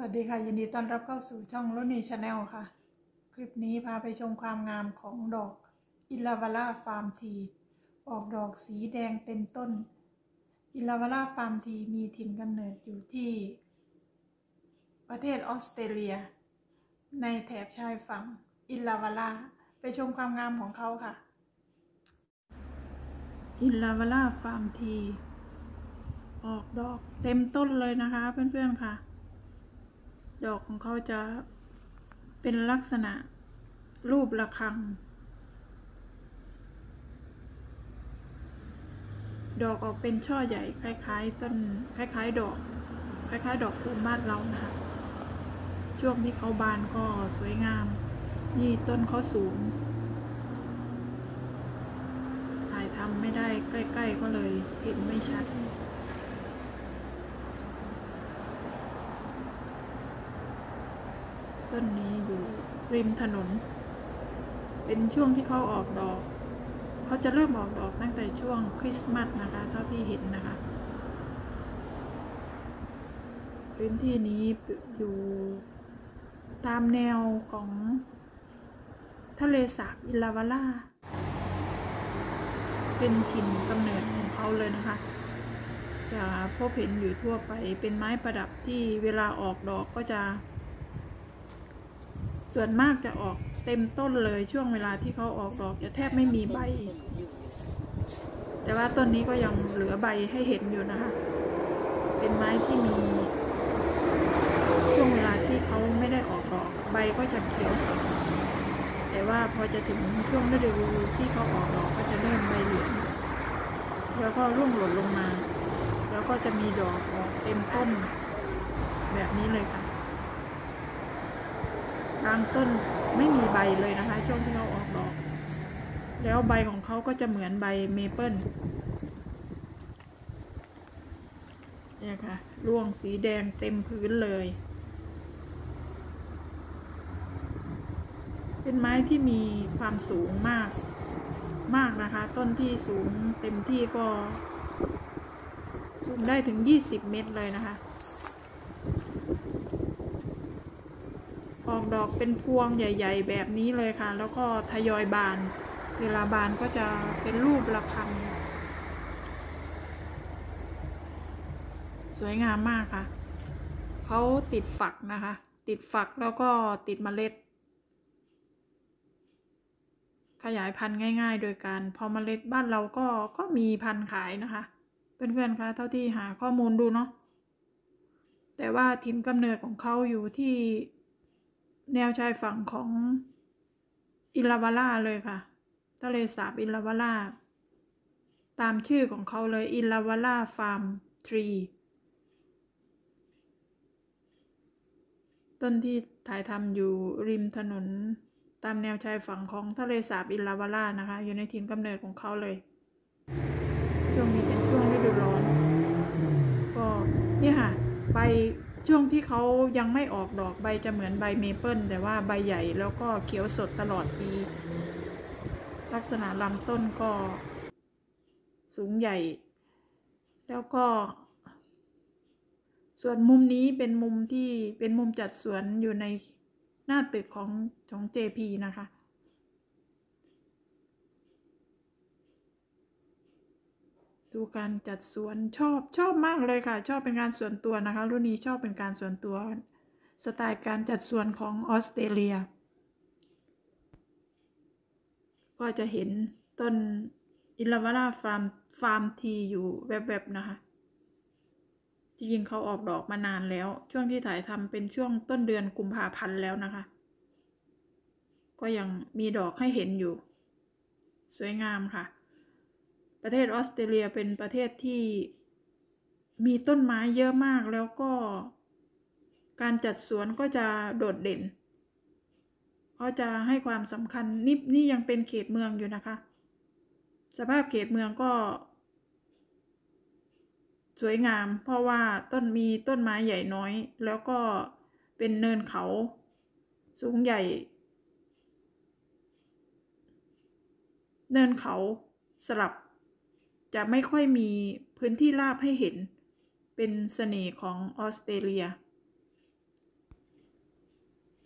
สวัสดีค่ะ ยินดีต้อนรับเข้าสู่ช่องรุนี channel ค่ะ คลิปนี้พาไปชมความงามของดอก Illawarra Flame Tree ออกดอกสีแดงเต็มต้น Illawarra Flame Tree มีถิ่นกำเนิดอยู่ที่ ประเทศออสเตรเลีย ในแถบชายฝั่ง Illawarra ไปชมความงามของเขาค่ะ Illawarra Flame Tree ออกดอกเต็มต้นเลยนะคะเพื่อนๆค่ะ ดอกของเขาจะเป็นลักษณะรูประฆัง ดอกออกเป็นช่อใหญ่คล้ายๆต้นคล้าย ๆ ดอก คล้ายๆ ดอกปูมบ้านเรานะคะช่วงที่เขาบานก็สวยงาม นี่ต้นเขาสูง ถ่ายทำไม่ได้ใกล้ ๆ ก็เลยเห็นไม่ชัด ต้นนี้อยู่ริมถนน เป็นช่วงที่เขาออกดอก เขาจะเริ่มออกดอกตั้งแต่ช่วงคริสต์มาสนะคะ เท่าที่เห็นนะคะ พื้นที่นี้อยู่ตามแนวของทะเลสาบอิลาวาล่า เป็นถิ่นกำเนิดของเขาเลยนะคะ จะพบเห็นอยู่ทั่วไปเป็นไม้ประดับที่เวลาออกดอกก็จะ ส่วนมากจะออกเต็มต้นเลยช่วงเวลาที่เขาออกดอกจะแทบไม่มีใบ แต่ว่าต้นนี้ก็ยังเหลือใบให้เห็นอยู่นะคะ เป็นไม้ที่มี ช่วงเวลาที่เขาไม่ได้ออกดอกใบก็จะเขียวสดแต่ว่าพอจะถึงช่วงฤดูที่เขาออกดอกก็จะเริ่มใบเหลืองแล้วก็ร่วงหล่นลงมา แล้วก็จะมีดอกออกเต็มต้น แบบนี้เลยค่ะ บางต้นไม่มีใบเลยนะคะ ช่วงที่เขาออกดอก แล้วใบของเขาก็จะเหมือนใบเมเปิลเนี่ยค่ะร่วงสีแดงเต็มพื้นเลย เป็นไม้ที่มีความสูงมากมากนะคะ ต้นที่สูงเต็มที่ก็ สูงได้ถึง 20 เมตรเลยนะคะ ออกดอกเป็นพวงใหญ่ ๆ แบบนี้เลยค่ะ แล้วก็ทยอยบาน เวลาบานก็จะเป็นรูประฆังสวยงามมากค่ะ เขาติดฝักนะคะ ติดฝักแล้วก็ติดเมล็ด ขยายพันธุ์ง่าย ๆ โดยการพอเมล็ดบ้านเราก็ก็มีพันธุ์ขายนะคะ เพื่อนๆคะเท่าที่หาข้อมูลดูเนาะ แต่ว่าถิ่นกำเนิดของเขาอยู่ที่ แนวชายฝั่งของIllawarra เลยค่ะ ทะเลสาบ Illawarra ตามชื่อของเขาเลย Illawarra Flame Tree ต้นที่ถ่ายทำอยู่ริมถนน ตามแนวชายฝั่งของทะเลสาบ Illawarra นะคะ อยู่ในถิ่นกำเนิดของเขาเลยช่วงนี้เป็นช่วงฤดูร้อน ก็นี่ค่ะใบ ช่วงที่เขายังไม่ออกดอกใบจะเหมือนใบเมเปิลแต่ว่าใบใหญ่แล้วก็เขียวสดตลอดปี ลักษณะลำต้นก็สูงใหญ่ แล้วก็ ส่วนมุมนี้เป็นมุมที่เป็นมุมจัดสวนอยู่ในหน้าตึกของของ JP นะคะ ดูการจัดสวนชอบชอบมากเลยค่ะ ชอบเป็นการส่วนตัวนะคะ รุ่นนี้ชอบเป็นการส่วนตัว สไตล์การจัดสวนของออสเตรเลีย ก็จะเห็นต้นอิลาวาราฟาร์มฟาร์มทีอยู่แวบๆนะคะจริงเขาออกดอกมานานแล้ว ช่วงที่ถ่ายทำเป็นช่วงต้นเดือนกุมภาพันธ์แล้วนะคะ ก็ยังมีดอกให้เห็นอยู่ สวยงามค่ะ ประเทศออสเตรเลียเป็นประเทศที่มีต้นไม้เยอะมากแล้วก็ การจัดสวนก็จะโดดเด่นเขาจะให้ความสำคัญนี่นี่ยังเป็นเขตเมืองอยู่นะคะ สภาพเขตเมืองก็ สวยงาม เพราะว่าต้นมีต้นไม้ใหญ่น้อย แล้วก็เป็นเนินเขาสูงใหญ่ เนินเขาสลับ จะไม่ค่อยมีพื้นที่ราบให้เห็น เป็นเสน่ห์ของออสเตรเลีย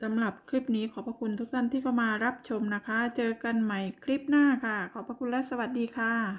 สำหรับคลิปนี้ขอบพระคุณทุกท่านที่เข้ามารับชมนะคะ เจอกันใหม่คลิปหน้าค่ะ ขอบพระคุณและสวัสดีค่ะ